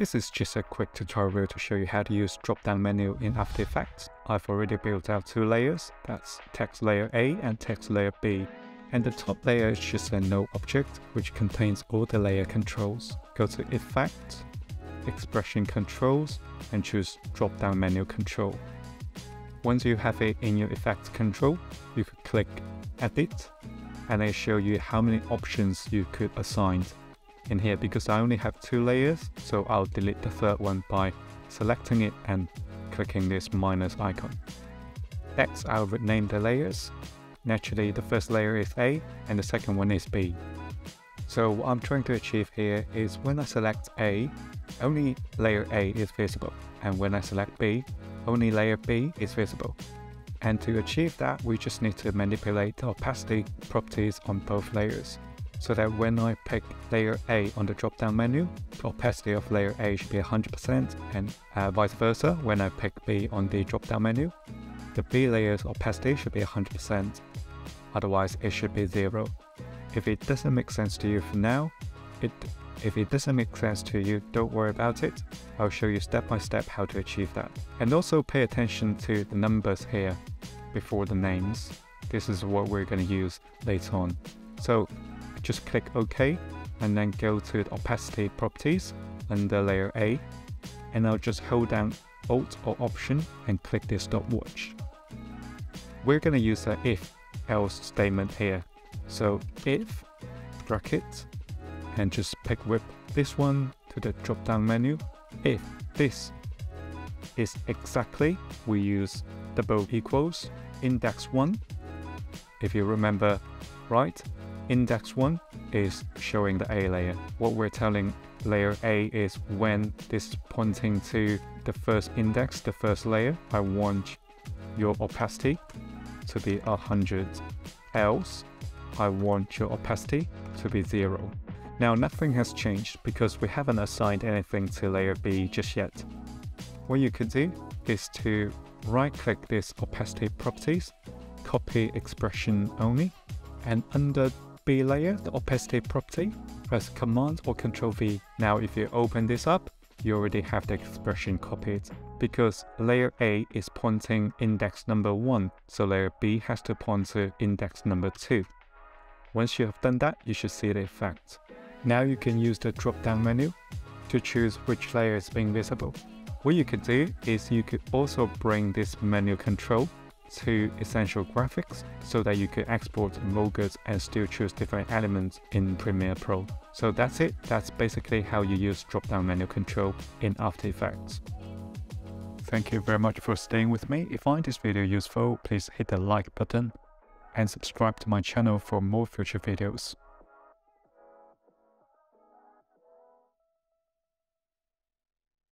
This is just a quick tutorial to show you how to use drop-down menu in After Effects. I've already built out two layers, that's text layer A and text layer B. And the top layer is just a node object, which contains all the layer controls. Go to Effect, Expression Controls, and choose drop-down menu control. Once you have it in your effect control, you could click Edit, and they show you how many options you could assign in here because I only have two layers so I'll delete the third one by selecting it and clicking this minus icon. Next I'll rename the layers. Naturally the first layer is A and the second one is B. So what I'm trying to achieve here is when I select A, only layer A is visible and when I select B, only layer B is visible. And to achieve that, we just need to manipulate the opacity properties on both layers so that when I pick layer A on the drop down menu, the opacity of layer A should be 100% and uh, vice versa when I pick B on the drop down menu, the B layer's opacity should be 100%, otherwise it should be 0. If it doesn't make sense to you for now, it if it doesn't make sense to you, don't worry about it. I'll show you step by step how to achieve that. And also pay attention to the numbers here before the names. This is what we're going to use later on. So just click OK and then go to the opacity properties under layer A and I'll just hold down Alt or Option and click this stopwatch. We're going to use the if else statement here. So if bracket and just pick whip this one to the drop down menu. If this is exactly, we use double equals index 1. If you remember right, index 1 is showing the A layer. What we're telling layer A is when this is pointing to the first index, the first layer, I want your opacity to be 100. Else, I want your opacity to be 0. Now nothing has changed because we haven't assigned anything to layer B just yet. What you could do is to right click this opacity properties, copy expression only, and under B layer, the opacity property, press Command or Control V. Now if you open this up, you already have the expression copied because layer A is pointing index number 1, so layer B has to point to index number 2. Once you have done that, you should see the effect. Now you can use the drop-down menu to choose which layer is being visible. What you could do is you could also bring this menu control to Essential Graphics so that you could export logos and still choose different elements in Premiere Pro. So that's it. That's basically how you use drop-down menu control in After Effects. Thank you very much for staying with me. If you find this video useful, please hit the like button and subscribe to my channel for more future videos.